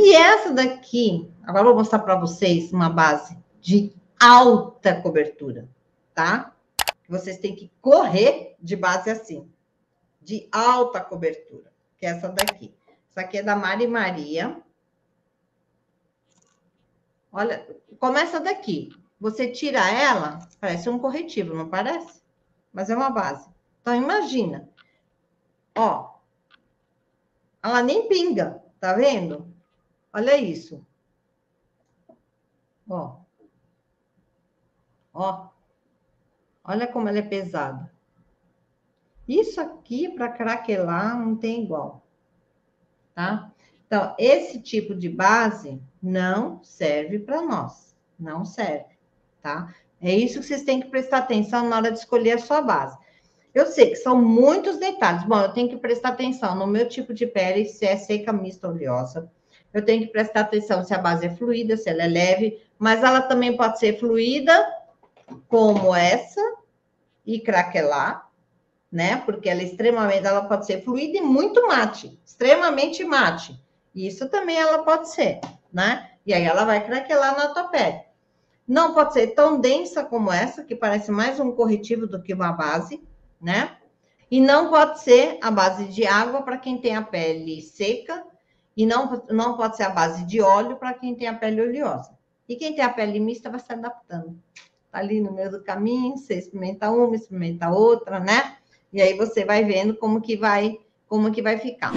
E essa daqui, agora vou mostrar para vocês uma base de alta cobertura, tá? Vocês têm que correr de base assim, de alta cobertura, que é essa daqui. Essa aqui é da Mari Maria. Olha, começa daqui. Você tira ela, parece um corretivo, não parece? Mas é uma base. Então, imagina. Ó. Ela nem pinga, tá vendo? Olha isso. Ó. Ó. Olha como ela é pesada. Isso aqui, para craquelar, não tem igual. Tá? Então, esse tipo de base não serve para nós. Não serve, tá? É isso que vocês têm que prestar atenção na hora de escolher a sua base. Eu sei que são muitos detalhes. Bom, eu tenho que prestar atenção no meu tipo de pele, se é seca, mista, oleosa. Eu tenho que prestar atenção se a base é fluida, se ela é leve, mas ela também pode ser fluida, como essa, e craquelar, né? Porque ela é extremamente, ela pode ser fluida e muito mate, extremamente mate. Isso também ela pode ser, né? E aí ela vai craquelar na tua pele. Não pode ser tão densa como essa, que parece mais um corretivo do que uma base, né? E não pode ser a base de água para quem tem a pele seca, e não, não pode ser a base de óleo para quem tem a pele oleosa. E quem tem a pele mista vai se adaptando. Tá ali no meio do caminho, você experimenta uma, experimenta outra, né? E aí você vai vendo como que vai, como que vai ficar.